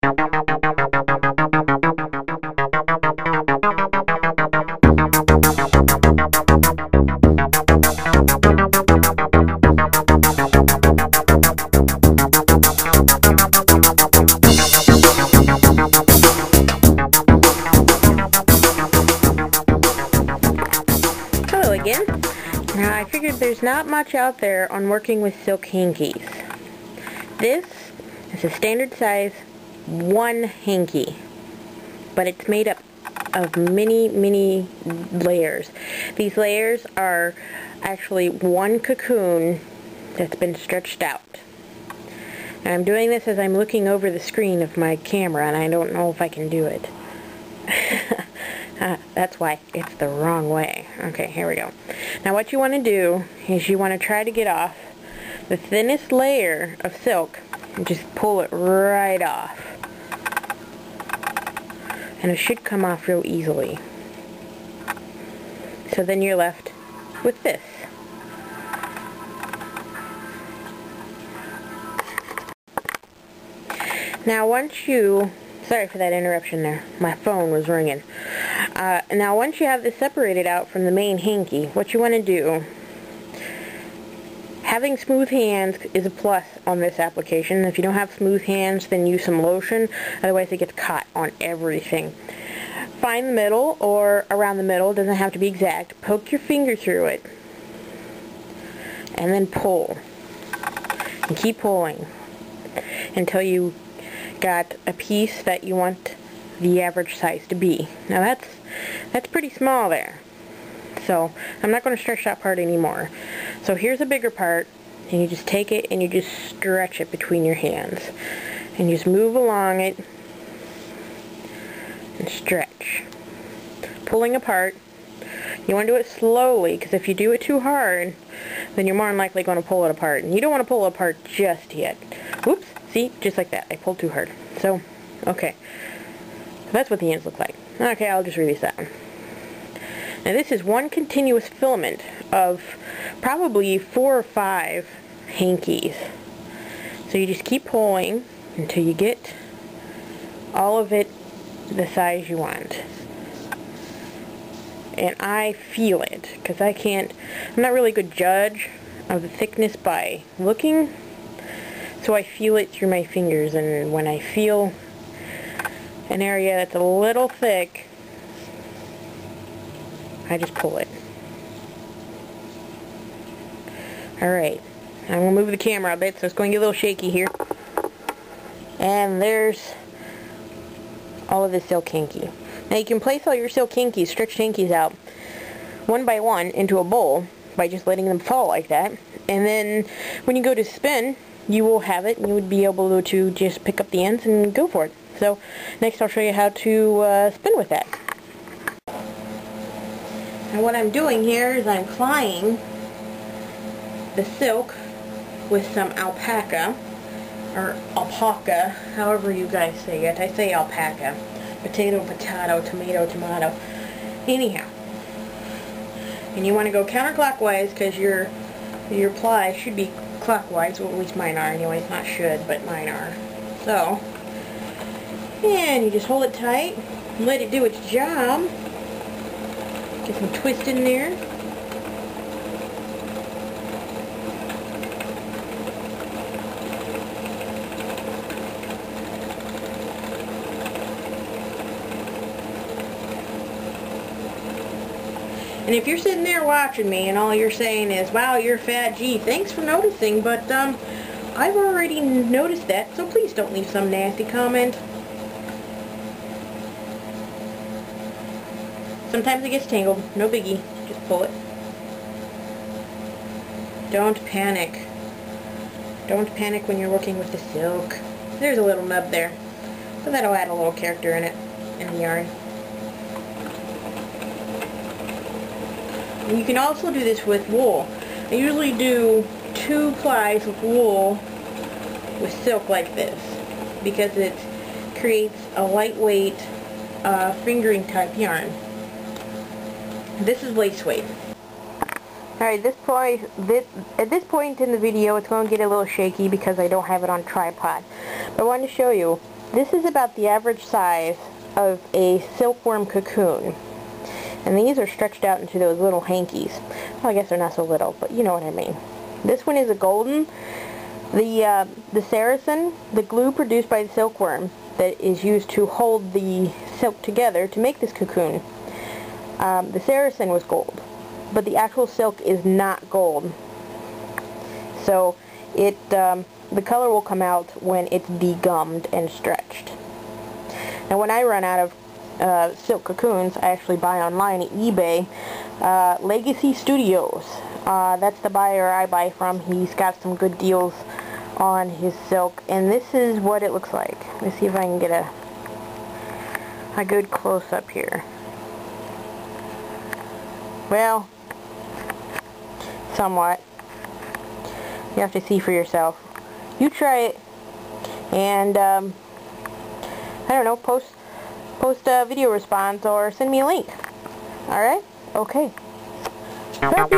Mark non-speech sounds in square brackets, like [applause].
Hello again. Now I figured there's not much out there on working with silk hankies. This is a standard size one hanky, but it's made up of many, many layers. These layers are actually one cocoon that's been stretched out. And I'm doing this as I'm looking over the screen of my camera and I don't know if I can do it. uh, [laughs] that's why it's the wrong way. Okay, here we go. Now what you want to do is you want to try to get off the thinnest layer of silk and just pull it right off. And it should come off real easily. So then you're left with this. Now once you, sorry for that interruption there, my phone was ringing. Uh, now once you have this separated out from the main hanky, what you want to do, having smooth hands is a plus on this application. If you don't have smooth hands, then use some lotion, otherwise it gets caught on everything. Find the middle or around the middle, doesn't have to be exact, poke your finger through it, and then pull. And keep pulling until you got a piece that you want the average size to be. Now that's that's pretty small there. So I'm not going to stretch that part anymore. So here's a bigger part and you just take it and you just stretch it between your hands. And you just move along it and stretch. Pulling apart. You want to do it slowly because if you do it too hard then you're more than likely going to pull it apart. And you don't want to pull it apart just yet. Whoops. See? Just like that. I pulled too hard. So, okay. That's what the ends look like. Okay, I'll just release that one. Now this is one continuous filament of probably four or five hankies. So you just keep pulling until you get all of it the size you want. And I feel it, because I can't, I'm not really a good judge of the thickness by looking, so I feel it through my fingers, and when I feel an area that's a little thick, I just pull it. Alright, I'm going to move the camera a bit so it's going to get a little shaky here. And there's all of the silk hanky. Now you can place all your silk hankies, stretched hankies out, one by one into a bowl by just letting them fall like that. And then when you go to spin, you will have it and you would be able to just pick up the ends and go for it. So next I'll show you how to uh, spin with that. And what I'm doing here is I'm plying the silk with some alpaca or alpaca, however you guys say it. I say alpaca. Potato, potato, tomato, tomato. Anyhow. And you want to go counterclockwise because your your ply should be clockwise, well at least mine are anyways, not should, but mine are. So, and you just hold it tight, and let it do its job. Get some twist in there. And if you're sitting there watching me and all you're saying is, wow, you're fat, gee, thanks for noticing, but um, I've already noticed that, so please don't leave some nasty comment. Sometimes it gets tangled, no biggie, just pull it. Don't panic. Don't panic when you're working with the silk. There's a little nub there, but that'll add a little character in it, in the yarn. You can also do this with wool. I usually do two plies of wool with silk like this because it creates a lightweight uh, fingering type yarn. This is lace weight. Alright, this point, this, at this point in the video it's going to get a little shaky because I don't have it on tripod. But I wanted to show you, this is about the average size of a silkworm cocoon. And these are stretched out into those little hankies. Well, I guess they're not so little, but you know what I mean. This one is a golden. The, uh, the sericin, the glue produced by the silkworm that is used to hold the silk together to make this cocoon. Um, the sericin was gold, but the actual silk is not gold. So it um, the color will come out when it's degummed and stretched. Now when I run out of uh, silk cocoons, I actually buy online at eBay. Uh, Legacy Studios. Uh, that's the buyer I buy from. He's got some good deals on his silk. And this is what it looks like. Let's see if I can get a, a good close-up here. Well, somewhat. You have to see for yourself. You try it. And, um, I don't know, post post a video response or send me a link. Alright? Okay. Happy